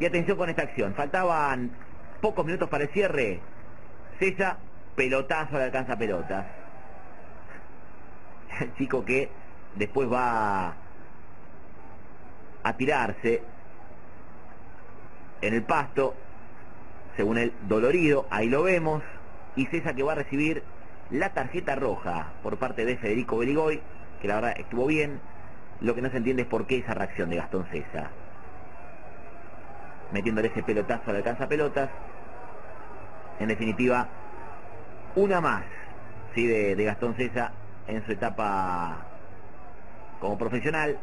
Y atención con esta acción. Faltaban pocos minutos para el cierre. César, pelotazo le alcanza pelota. El chico que después va a tirarse en el pasto, según el dolorido, ahí lo vemos, y César que va a recibir la tarjeta roja por parte de Federico Beligoy, que la verdad estuvo bien, lo que no se entiende es por qué esa reacción de Gastón César. Metiéndole ese pelotazo al alcanza pelotas. En definitiva, una más ¿sí? de, de Gastón César en su etapa como profesional.